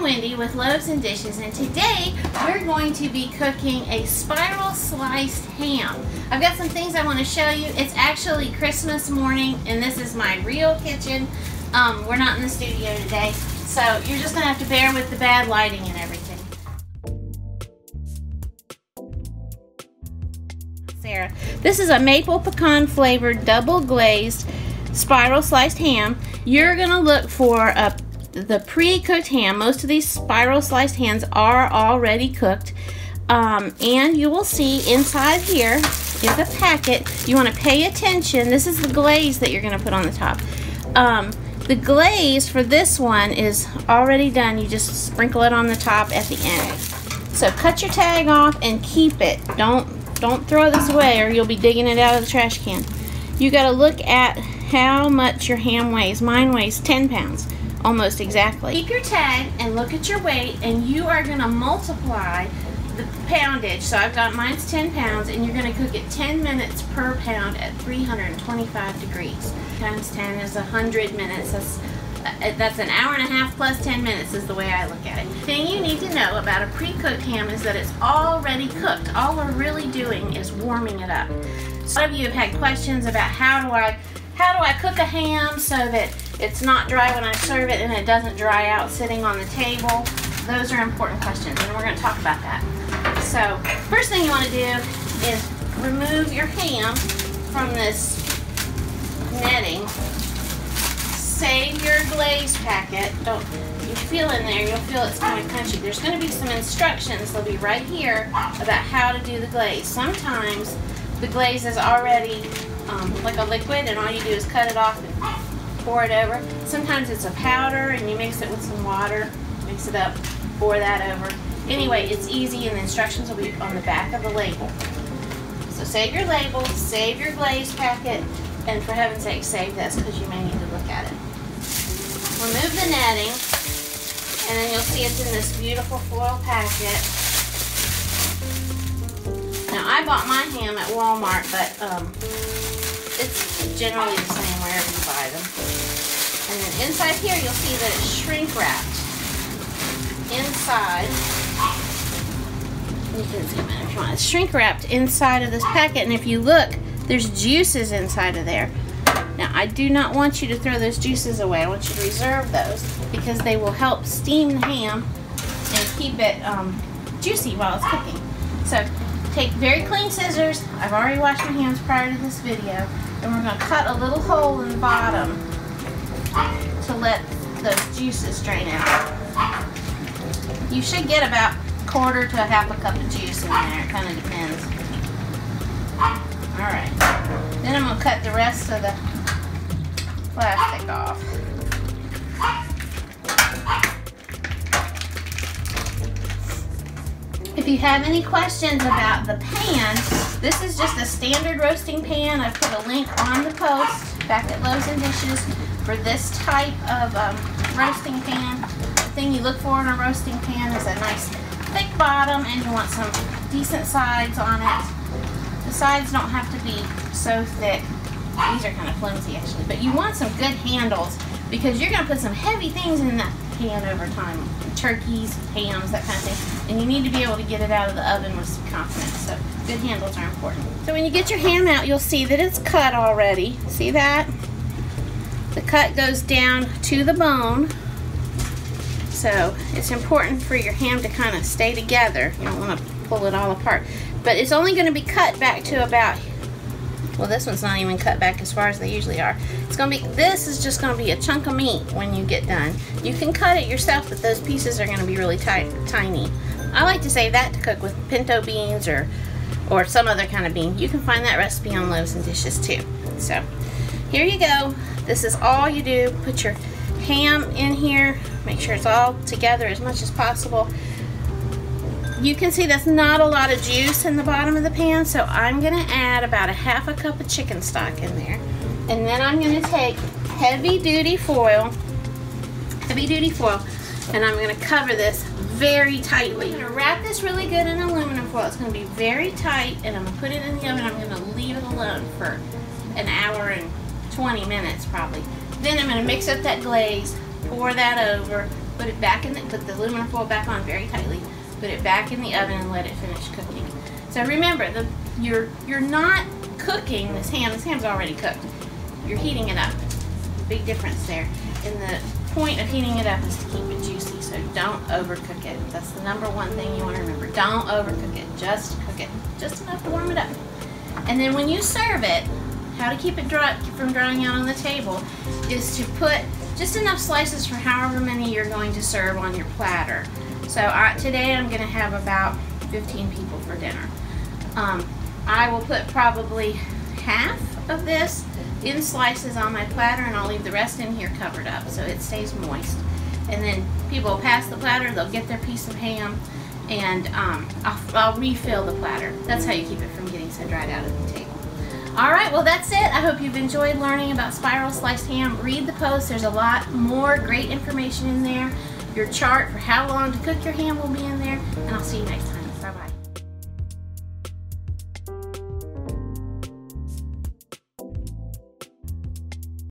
Wendy with Loaves and Dishes and today we're going to be cooking a spiral sliced ham. I've got some things I want to show you. It's actually Christmas morning and this is my real kitchen. Um, we're not in the studio today so you're just going to have to bear with the bad lighting and everything. Sarah, this is a maple pecan flavored double glazed spiral sliced ham. You're going to look for a the pre-cooked ham. Most of these spiral sliced hams are already cooked. Um, and you will see inside here is a packet. You want to pay attention. This is the glaze that you're going to put on the top. Um, the glaze for this one is already done. You just sprinkle it on the top at the end. So cut your tag off and keep it. Don't don't throw this away or you'll be digging it out of the trash can. You got to look at how much your ham weighs. Mine weighs 10 pounds almost exactly. Keep your tag and look at your weight and you are going to multiply the poundage. So I've got mine's 10 pounds and you're going to cook it 10 minutes per pound at 325 degrees. Times 10 is 100 minutes. That's, uh, that's an hour and a half plus 10 minutes is the way I look at it. The thing you need to know about a pre-cooked ham is that it's already cooked. All we're really doing is warming it up. Some of you have had questions about how do I how do I cook a ham so that it's not dry when I serve it and it doesn't dry out sitting on the table. Those are important questions and we're going to talk about that. So first thing you want to do is remove your ham from this netting. Save your glaze packet. Don't you feel in there, you'll feel it's kind of crunchy. There's going to be some instructions, they'll be right here, about how to do the glaze. Sometimes the glaze is already um, like a liquid and all you do is cut it off and pour it over. Sometimes it's a powder and you mix it with some water, mix it up, pour that over. Anyway, it's easy and the instructions will be on the back of the label. So save your label, save your glaze packet, and for heaven's sake, save this because you may need to look at it. Remove the netting, and then you'll see it's in this beautiful foil packet. Now, I bought my ham at Walmart, but um, it's generally the same wherever you buy them. And then inside here, you'll see that it's shrink wrapped. Inside, you can zoom in if you want. It's shrink wrapped inside of this packet, and if you look, there's juices inside of there. Now, I do not want you to throw those juices away. I want you to reserve those because they will help steam the ham and keep it um, juicy while it's cooking. So, take very clean scissors. I've already washed my hands prior to this video. And we're going to cut a little hole in the bottom to let those juices drain out. You should get about a quarter to a half a cup of juice in there. It kind of depends. Alright. Then I'm going to cut the rest of the plastic off. If you have any questions about the pan, this is just a standard roasting pan. I've put a link on the post back at Loaves and Dishes for this type of um, roasting pan, the thing you look for in a roasting pan is a nice thick bottom and you want some decent sides on it. The sides don't have to be so thick. These are kind of flimsy actually, but you want some good handles because you're going to put some heavy things in that pan over time. Turkeys, hams, that kind of thing. And you need to be able to get it out of the oven with some confidence. So good handles are important. So when you get your ham out, you'll see that it's cut already. See that? The cut goes down to the bone. So it's important for your ham to kind of stay together. You don't want to pull it all apart. But it's only going to be cut back to about, well this one's not even cut back as far as they usually are. It's to be, this is just to be a chunk of meat when you get done. You can cut it yourself, but those pieces are to be really tight, tiny. I like to save that to cook with pinto beans or, or some other kind of bean. You can find that recipe on Loaves and Dishes too. So here you go. This is all you do. Put your ham in here. Make sure it's all together as much as possible. You can see that's not a lot of juice in the bottom of the pan, so I'm going to add about a half a cup of chicken stock in there. And then I'm going to take heavy duty foil, heavy duty foil, and I'm going to cover this very tightly. I'm to wrap this really good in aluminum foil. It's going to be very tight, and I'm to put it in the oven. I'm going to leave it alone for an hour and 20 minutes probably. Then I'm going to mix up that glaze, pour that over, Put it back in the, put the aluminum foil back on very tightly. Put it back in the oven and let it finish cooking. So remember, the you're you're not cooking this ham. This ham's already cooked. You're heating it up. Big difference there. And the point of heating it up is to keep it juicy. So don't overcook it. That's the number one thing you want to remember. Don't overcook it. Just cook it. Just enough to warm it up. And then when you serve it, how to keep it dry from drying out on the table is to put just enough slices for however many you're going to serve on your platter. So I, today I'm going to have about 15 people for dinner. Um, I will put probably half of this in slices on my platter and I'll leave the rest in here covered up so it stays moist. And then people will pass the platter, they'll get their piece of ham, and um, I'll, I'll refill the platter. That's how you keep it from getting so dried out at the table. All right, well that's it. I hope you've enjoyed learning about spiral sliced ham. Read the post. There's a lot more great information in there. Your chart for how long to cook your ham will be in there, and I'll see you next time.